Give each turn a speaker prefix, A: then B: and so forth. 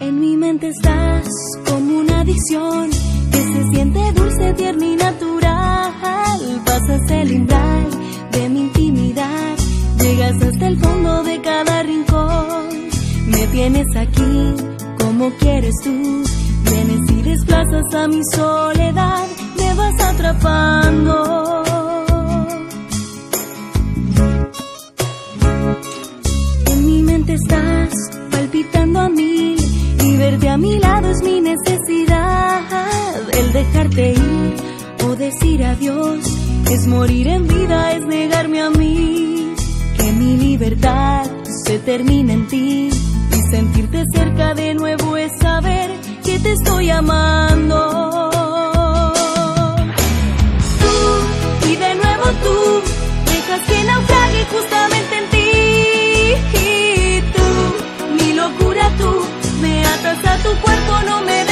A: En mi mente estás como una adicción que se siente dulce, tierna y natural. Pasas el umbral de mi intimidad, llegas hasta el fondo de cada rincón. Me tienes aquí como quieres tú, vienes y desplazas a mi soledad, me vas atrapando. En mi mente estás mi lado es mi necesidad. El dejarte ir o decir adiós es morir en vida, es negarme a mí. Que mi libertad se termine en ti y sentirte cerca de nuevo es saber que te estoy amando. Me atas a tu cuerpo, no me.